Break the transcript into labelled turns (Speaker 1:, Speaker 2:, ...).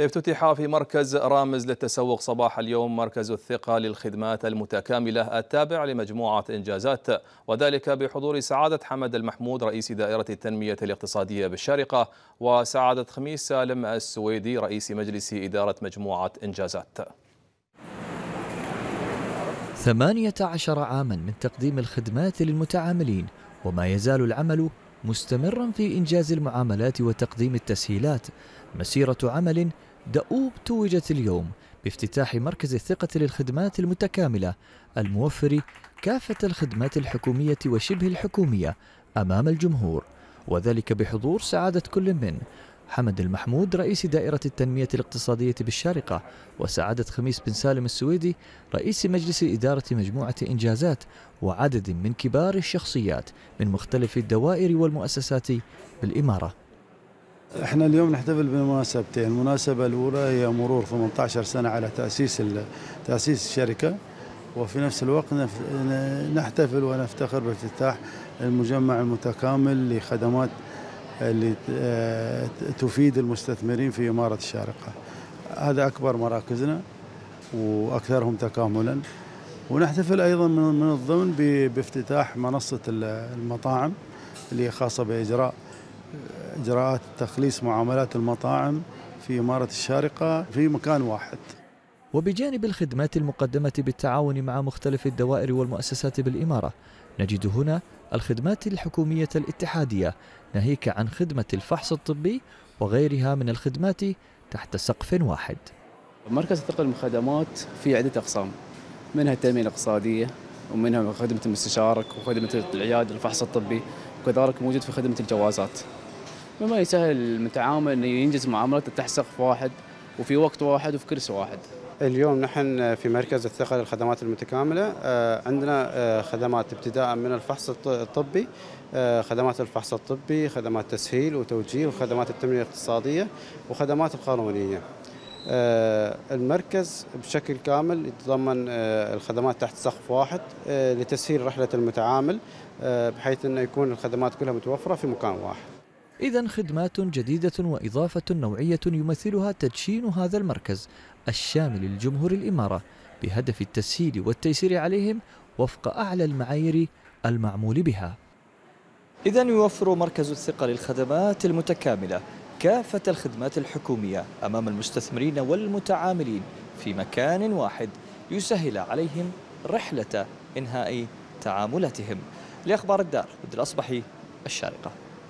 Speaker 1: افتتح في مركز رامز للتسوق صباح اليوم مركز الثقة للخدمات المتكاملة التابع لمجموعة إنجازات وذلك بحضور سعادة حمد المحمود رئيس دائرة التنمية الاقتصادية بالشارقة وسعادة خميس سالم السويدي رئيس مجلس إدارة مجموعة إنجازات.
Speaker 2: ثمانية عشر عاما من تقديم الخدمات للمتعاملين وما يزال العمل مستمرا في إنجاز المعاملات وتقديم التسهيلات. مسيرة عمل دؤوب توجت اليوم بافتتاح مركز الثقة للخدمات المتكاملة الموفر كافة الخدمات الحكومية وشبه الحكومية أمام الجمهور وذلك بحضور سعادة كل من حمد المحمود رئيس دائرة التنمية الاقتصادية بالشارقة وسعادة خميس بن سالم السويدي رئيس مجلس إدارة مجموعة إنجازات وعدد من كبار الشخصيات من مختلف الدوائر والمؤسسات بالإمارة.
Speaker 3: إحنا اليوم نحتفل بمناسبتين، المناسبة الأولى هي مرور 18 سنة على تأسيس تأسيس الشركة وفي نفس الوقت نحتفل ونفتخر بافتتاح المجمع المتكامل لخدمات اللي تفيد المستثمرين في إمارة الشارقة. هذا أكبر مراكزنا وأكثرهم تكاملا. ونحتفل أيضا من الضمن بافتتاح منصة المطاعم اللي هي خاصة بإجراء إجراءات تخليص معاملات المطاعم في إمارة الشارقة في مكان واحد.
Speaker 2: وبجانب الخدمات المقدمة بالتعاون مع مختلف الدوائر والمؤسسات بالإمارة نجد هنا الخدمات الحكومية الاتحادية ناهيك عن خدمة الفحص الطبي وغيرها من الخدمات تحت سقف واحد.
Speaker 4: مركز الثقة للخدمات في عدة أقسام منها التنمية الاقتصادية ومنها خدمة المستشارك وخدمة العيادة الفحص الطبي وكذلك موجود في خدمة الجوازات. مما يسهل المتعامل أن ينجز معاملته تحت سقف واحد وفي وقت واحد وفي كرسي واحد.
Speaker 5: اليوم نحن في مركز الثقة للخدمات المتكاملة. عندنا خدمات ابتداء من الفحص الطبي خدمات الفحص الطبي خدمات تسهيل وتوجيه وخدمات التنمية الاقتصادية وخدمات القانونية. المركز بشكل كامل يتضمن الخدمات تحت سقف واحد لتسهيل رحلة المتعامل بحيث أنه يكون الخدمات كلها متوفرة في مكان واحد.
Speaker 2: إذا خدمات جديدة وإضافة نوعية يمثلها تدشين هذا المركز الشامل للجمهور الإمارة بهدف التسهيل والتيسير عليهم وفق أعلى المعايير المعمول بها. إذا يوفر مركز الثقة للخدمات المتكاملة كافة الخدمات الحكومية أمام المستثمرين والمتعاملين في مكان واحد يسهل عليهم رحلة إنهاء تعاملاتهم. لأخبار الدار بدر الأصبحي الشارقة.